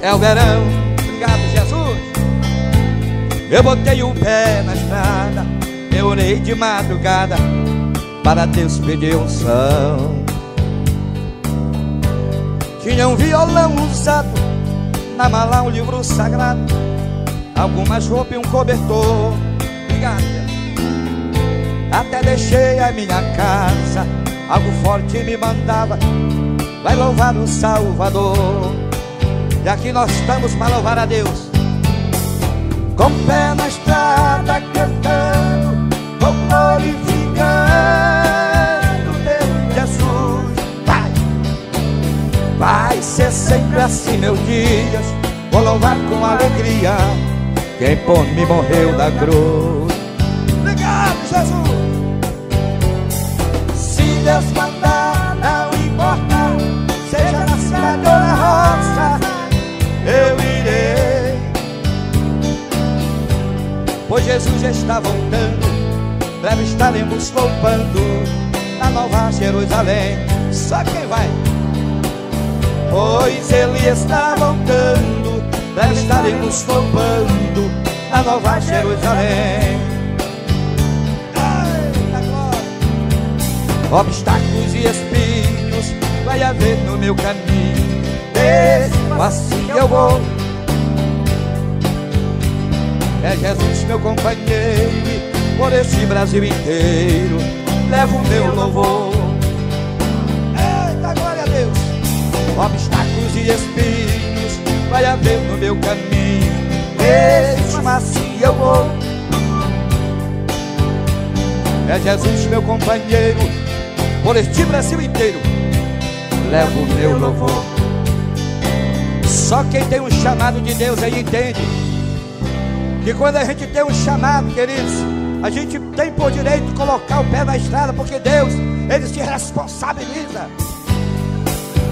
É o verão, obrigado Jesus. Eu botei o pé na estrada, eu orei de madrugada para Deus pedir unção. Tinha um violão usado, na mala um livro sagrado, algumas roupas e um cobertor. Obrigado. Até deixei a minha casa, algo forte me mandava, vai louvar o Salvador. E aqui nós estamos para louvar a Deus. Com pé na estrada cantando, vou glorificando Deus Jesus. Vai, vai ser sempre assim meus dias. Vou louvar com alegria quem por mim morreu na cruz. Obrigado, Jesus. Pois Jesus está voltando, breve estaremos louvando na Nova Jerusalém. Só quem vai? Pois Ele está voltando, breve estaremos louvando na Nova Jerusalém. Obstáculos e espinhos vai haver no meu caminho, mesmo assim eu vou. Jesus meu companheiro por esse Brasil inteiro levo o meu louvor. Eita glória a Deus! Obstáculos e espinhos vai haver no meu caminho, mesmo assim eu vou. É Jesus meu companheiro por este Brasil inteiro levo o meu louvor. Só quem tem um chamado de Deus aí entende que quando a gente tem um chamado, queridos, a gente tem por direito colocar o pé na estrada, porque Deus, Ele se responsabiliza.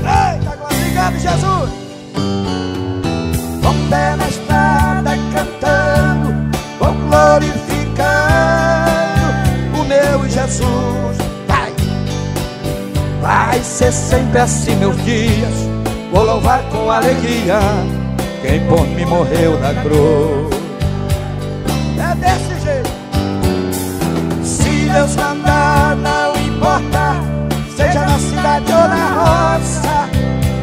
Eita, glória, obrigado, Jesus. Com pé na estrada cantando, vou glorificando o meu Jesus. Vai, vai ser sempre assim meus dias. Vou louvar com alegria quem por mim morreu na cruz. Cidade na roça,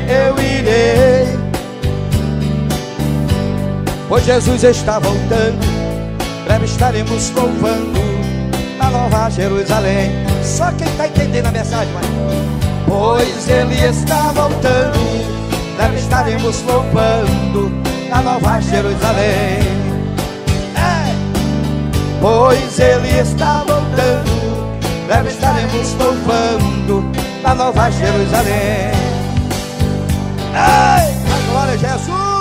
eu irei. Pois Jesus está voltando, breve estaremos louvando na Nova Jerusalém. Só quem está entendendo a mensagem, mas... Pois Ele está voltando, breve estaremos louvando na Nova Jerusalém. Pois Ele está voltando, breve estaremos louvando Nova Jerusalém. Ei, a glória Jesus!